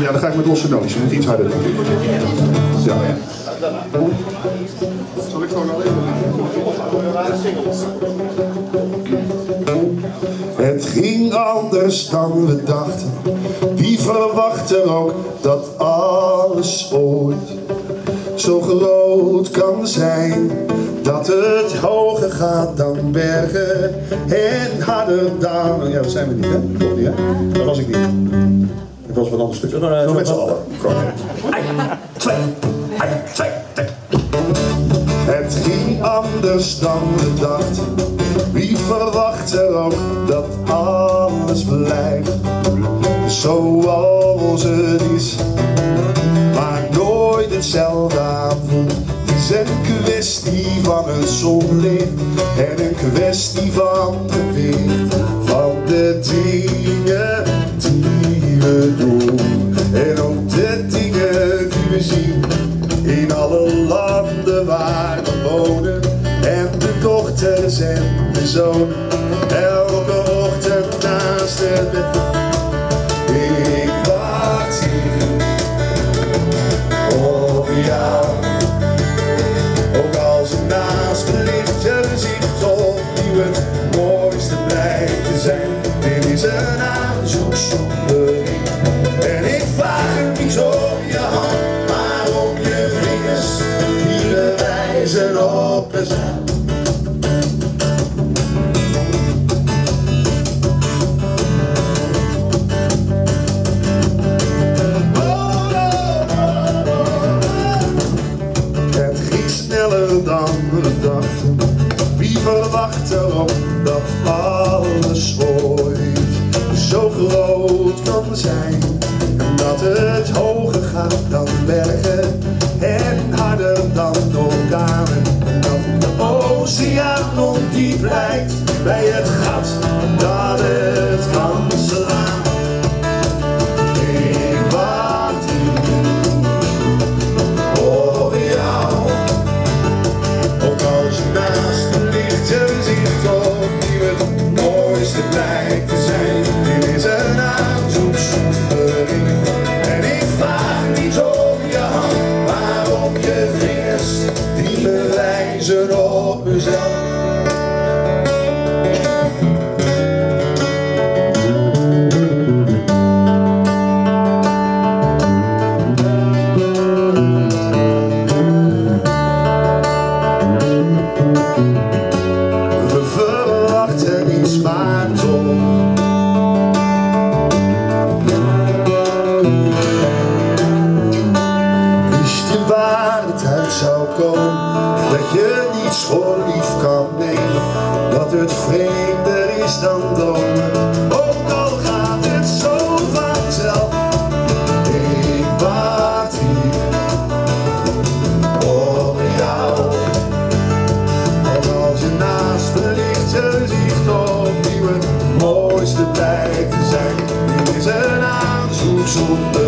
ja, dan ga ik met losse nootjes. Iets harder. Ja. Zal ik gewoon alleen Het ging anders dan we dachten. Wie verwachtte ook dat alles ooit zo groot kan zijn? Dat het hoger gaat dan bergen en harder dan... Ja, dat zijn we niet, hè? Toch niet, hè? Dat was ik niet. Ik was wat anders stuk. Nog met z'n allen. Twee, twee, twee. Het ging anders dan we dachten. Wie verwacht er ook dat alles blijft zoals het is, maar nooit hetzelfde aanvoelt. Het is een kwestie van een zonlicht en een kwestie van gewicht van de dingen die we doen en ook de dingen die we zien. In alle landen waar we wonen en de dochters en de zonen elke ochtend naast het bed. Zijn. Dit is een aanzoek zonder en ik vraag het niet om je hand, maar om je vingers die bewijzen op ging sneller dan we dachten. Wie verwacht erop dat zijn? En dat het hoger gaat Dat je niets voor lief kan nemen. Dat het vreemder is dan dromen. Ook al gaat het zo vanzelf. Ik wacht hier op jou. En als je naast me ligt, je ziet opnieuw het mooiste blijkt te zijn. Is een aanzoek zonder